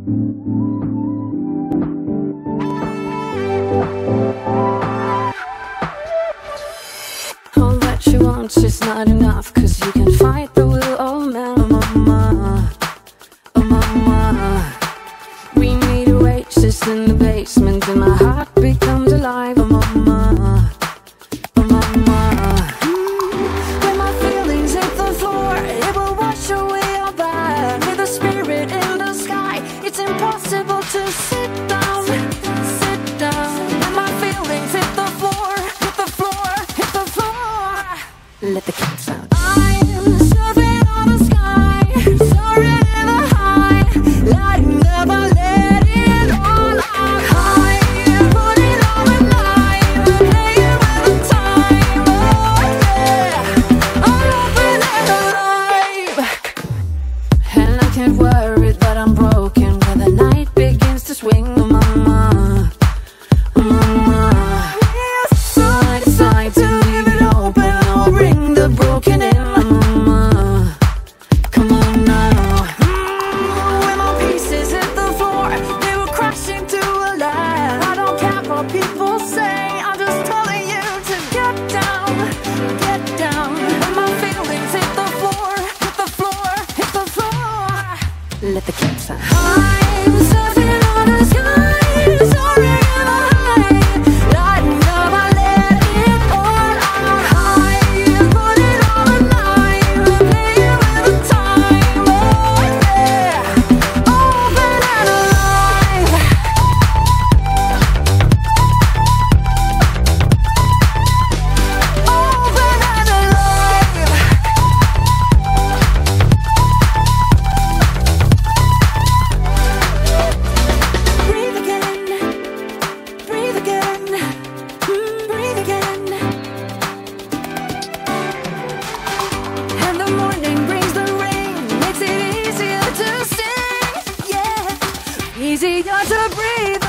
All that she wants is not enough Cause you can fight the will of man. Oh mama, oh mama. We need oasis in the basement in my heart let the people Easy not to breathe.